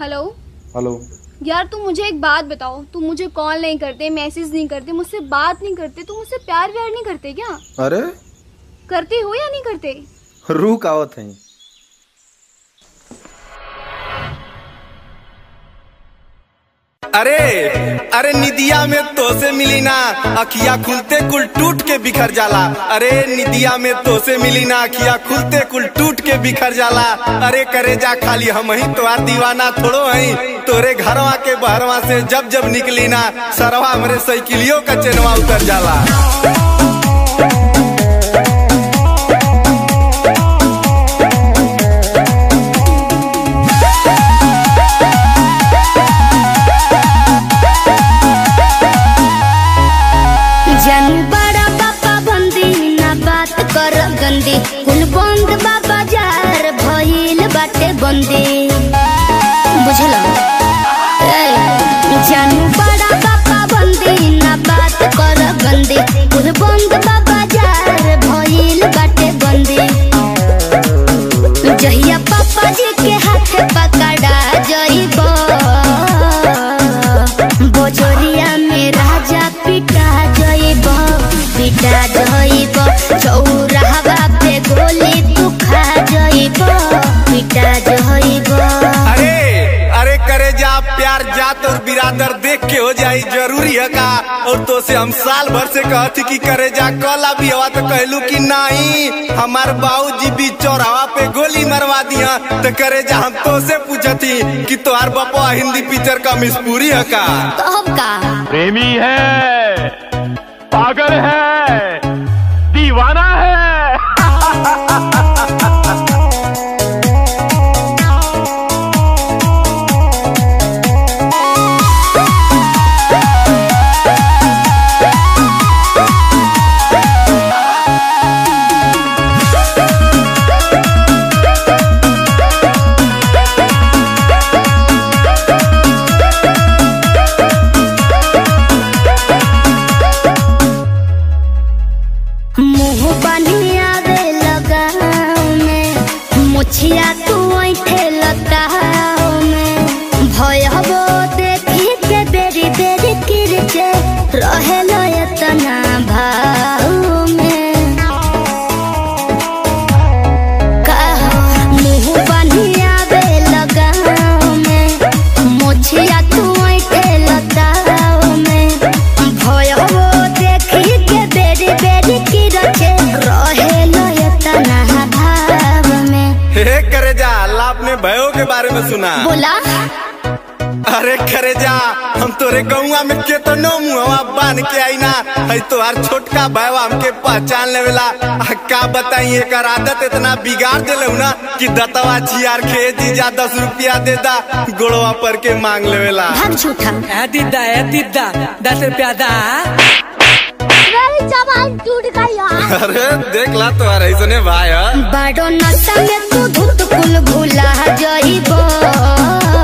Hello hello यार तुम मुझे एक बात बताओ। तुम मुझे कॉल नहीं करते मैसेज नहीं करते मुझसे बात नहीं करते तुम मुझसे प्यार व्यार नहीं करते क्या? अरे? करते हो या नहीं करते? रू कावत है अरे अरे निदिया में तो से मिली ना, अखिया खुलते कुल टूट के बिखर जाला। अरे निदिया में तो से मिली ना, अखिया खुलते कुल टूट के बिखर जाला। अरे करे जा खाली, हम ही तो दीवाना थोड़ो हई तोरे घरवा के बहरवा से जब जब निकली ना, सरवा हमरे साइकिलियों का चेनवा उतर जाला। जानू बड़ा पापा बंदी, ना बात कर गंदी। कुल बंद बाबा जार, भइल बाटे बंदी। बुझलो? पापा जहिया पापा जी के हाथ पकड़ा जइब अरे अरे करे जा प्यार जात और बिरादर देख के हो जाई ज़रूरी है का? और तो से हम साल भर से कहती कि करे जा कल अभी हवा तो कहलू कि नहीं। हमार बाबू जी भी चौराहा पे गोली मरवा दिया तो करे जा हम तो से पूछती कि तोहार बपवा हिंदी पिक्चर का मिसपूरी है का? तब का? प्रेमी है पागल है दीवाना करे जा अपने भयो के बारे में सुना। बोला। अरे खरे जा हम तोरे गौवा में केतनो मुहवा बाँध के आई ना है तोहार छोटका भाईवा हमके पहचान लेवेला आ का बताई एकर आदत इतना बिगाड़ देले ना कि दतवा छियार के जीजा दस रुपया दे दा गोड़वा पर के मांग लेवेला भाग झूठा। ए दीदा ए दीदा दस रुपया दा। अरे देख ला तोहार ऐसने भाई है। बड़ो नशा में तू धुत कुल भूला जइब। बोला